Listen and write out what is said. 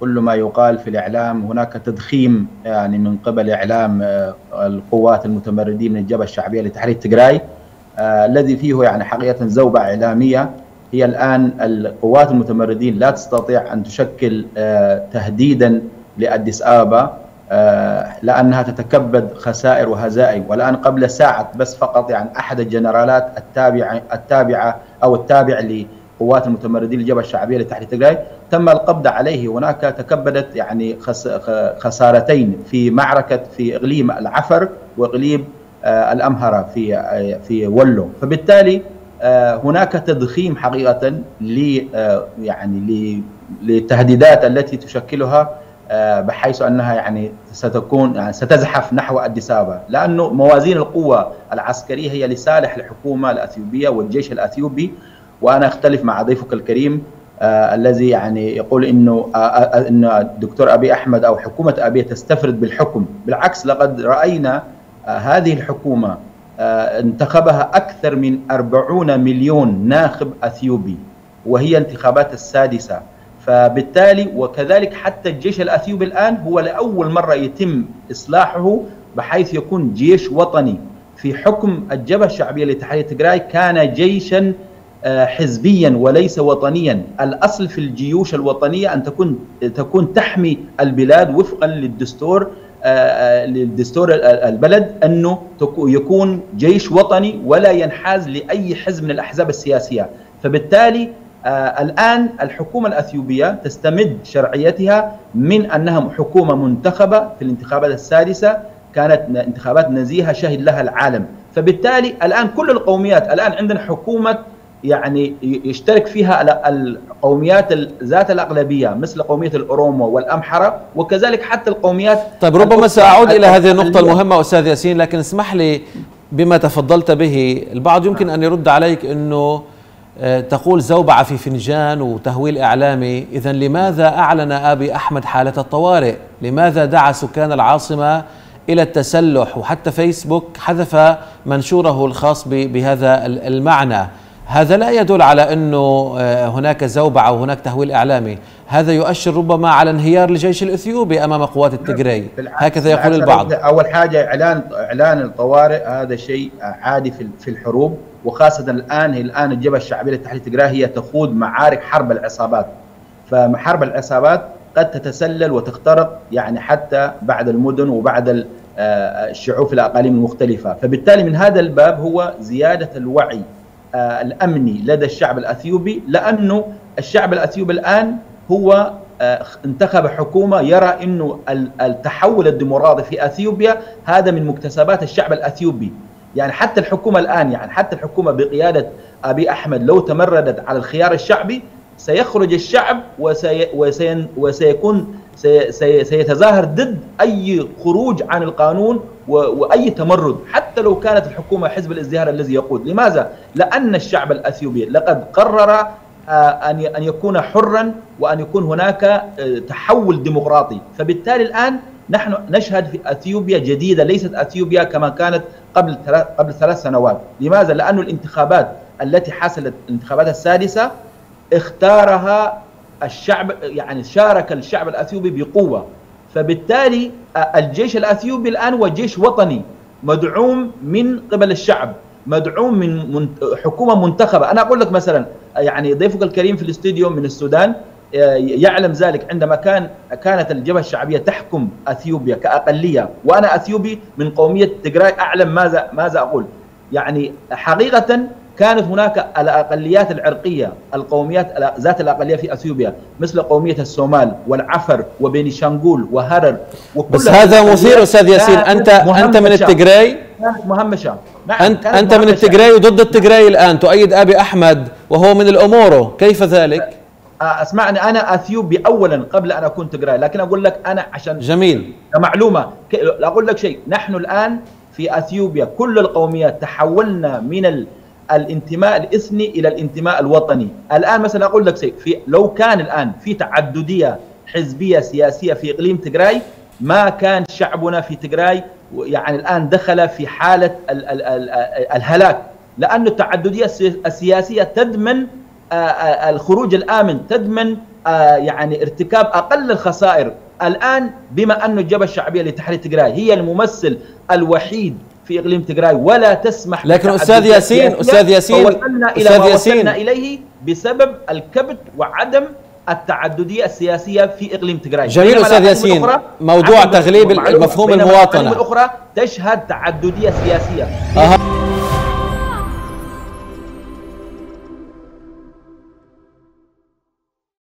كل ما يقال في الإعلام هناك تضخيم يعني من قبل إعلام القوات المتمردين من الجبهة الشعبية لتحرير تجراي الذي فيه يعني حقيقة زوبة إعلامية. هي الآن القوات المتمردين لا تستطيع أن تشكل تهديدا لأديس آبا لأنها تتكبد خسائر وهزائم. والآن قبل ساعة بس فقط يعني أحد الجنرالات التابعة التابعة أو التابع لقوات المتمردين للجبهة الشعبية لتحرير تجراي تم القبض عليه. هناك تكبدت يعني خسارتين في معركة في إقليم العفر وإقليم الأمهرة في في ولو. فبالتالي هناك تضخيم حقيقة ل يعني للتهديدات التي تشكلها بحيث أنها يعني ستكون يعني ستزحف نحو ابابا لأنه موازين القوة العسكرية هي لصالح الحكومة الأثيوبية والجيش الأثيوبي وأنا أختلف مع ضيفك الكريم آه الذي يعني يقول إنه آه إن الدكتور أبي أحمد أو حكومة أبي تستفرد بالحكم. بالعكس لقد رأينا آه هذه الحكومة آه انتخبها أكثر من 40 مليون ناخب أثيوبي وهي انتخابات السادسة. فبالتالي وكذلك حتى الجيش الأثيوبي الآن هو لأول مرة يتم إصلاحه بحيث يكون جيش وطني. في حكم الجبهة الشعبية لتحرير تجراي كان جيشا حزبيا وليس وطنيا. الأصل في الجيوش الوطنية أن تكون تكون تحمي البلاد وفقا للدستور للدستور البلد أنه يكون جيش وطني ولا ينحاز لأي حزب من الأحزاب السياسية. فبالتالي آه الآن الحكومة الأثيوبية تستمد شرعيتها من أنها حكومة منتخبة في الانتخابات السادسة. كانت انتخابات نزيهة شهد لها العالم. فبالتالي الآن كل القوميات الآن عندنا حكومة يعني يشترك فيها القوميات ذات الأغلبية مثل قومية الأورومو والأمحرة وكذلك حتى القوميات طيب ربما سأعود إلى هذه النقطة المهمة أستاذ ياسين لكن اسمح لي بما تفضلت به. البعض يمكن أن يرد عليك أنه تقول زوبعة في فنجان وتهويل إعلامي. إذا لماذا أعلن أبي أحمد حالة الطوارئ؟ لماذا دعا سكان العاصمة إلى التسلح؟ وحتى فيسبوك حذف منشوره الخاص بهذا المعنى. هذا لا يدل على أنه هناك زوبعة وهناك تهويل إعلامي. هذا يؤشر ربما على انهيار الجيش الإثيوبي أمام قوات التجري. هكذا يقول البعض. أول حاجة إعلان إعلان الطوارئ هذا شيء عادي في الحروب وخاصة الآن هي الآن الجبهة الشعبية لتحرير تجراه هي تخوض معارك حرب العصابات. فحرب العصابات قد تتسلل وتخترق يعني حتى بعد المدن وبعد الشعوب في الأقاليم المختلفة. فبالتالي من هذا الباب هو زيادة الوعي الأمني لدى الشعب الأثيوبي لأنه الشعب الأثيوبي الآن هو انتخب حكومة يرى أنه التحول الديمقراطي في أثيوبيا هذا من مكتسبات الشعب الأثيوبي. يعني حتى الحكومة الآن يعني حتى الحكومة بقيادة أبي أحمد لو تمردت على الخيار الشعبي سيخرج الشعب وسي وسي وسيكون سي سي سيتظاهر ضد أي خروج عن القانون وأي تمرد. حتى لو كانت الحكومة حزب الازدهار الذي يقود. لماذا؟ لأن الشعب الأثيوبي لقد قرر أن أن يكون حرا وأن يكون هناك تحول ديمقراطي. فبالتالي الآن نحن نشهد في أثيوبيا جديدة ليست أثيوبيا كما كانت قبل قبل ثلاث سنوات، لماذا؟ لأن الانتخابات التي حصلت الانتخابات السادسة اختارها الشعب يعني شارك الشعب الأثيوبي بقوة، فبالتالي الجيش الأثيوبي الآن هو جيش وطني. مدعوم من قبل الشعب، مدعوم من حكومة منتخبة، أنا أقول لك مثلا يعني ضيفك الكريم في الاستوديو من السودان يعلم ذلك عندما كان كانت الجبهة الشعبية تحكم أثيوبيا كأقلية. وأنا أثيوبي من قومية تجراي أعلم ماذا ماذا أقول؟ يعني حقيقه كانت هناك الأقليات العرقية القوميات ذات الأقلية في إثيوبيا مثل قومية الصومال والعفر وبينيشانغول وهرر بس هذا مثير أستاذ ياسين. انت أنت من التجراي كانت مهمشة. نعم انت أنت من التجراي وضد التجراي الآن. تؤيد أبي أحمد وهو من الأمورو. كيف ذلك؟ أسمعني. أنا أثيوبي اولا قبل أن أكون تجراي لكن أقول لك أنا عشان جميل. كمعلومة أقول لك شيء. نحن الآن في أثيوبيا كل القوميات تحولنا من ال... الانتماء الإثني إلى الانتماء الوطني. الآن مثلا أقول لك شيء في لو كان الآن في تعددية حزبية سياسية في إقليم تجراي ما كان شعبنا في تجراي يعني الآن دخل في حالة ال... ال... ال... الهلاك. لأن التعددية السياسية تضمن الخروج الآمن تضمن يعني ارتكاب أقل الخسائر. الآن بما أن الجبهة الشعبية لتحرير تجراي هي الممثل الوحيد في إقليم تجراي ولا تسمح لكن أستاذ ياسين أستاذ ياسين وصلنا إلى ما وصلنا إليه بسبب الكبت وعدم التعددية السياسية في إقليم تجراي. جميل أستاذ ياسين موضوع تغليب المفهوم المواطنة. الأخرى تشهد تعددية سياسية.